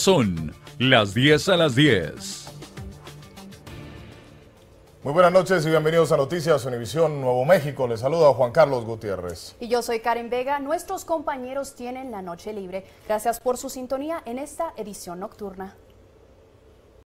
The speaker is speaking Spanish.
Son las 10 a las 10. Muy buenas noches y bienvenidos a Noticias Univisión Nuevo México. Les saluda Juan Carlos Gutiérrez. Y yo soy Karen Vega. Nuestros compañeros tienen la noche libre. Gracias por su sintonía en esta edición nocturna.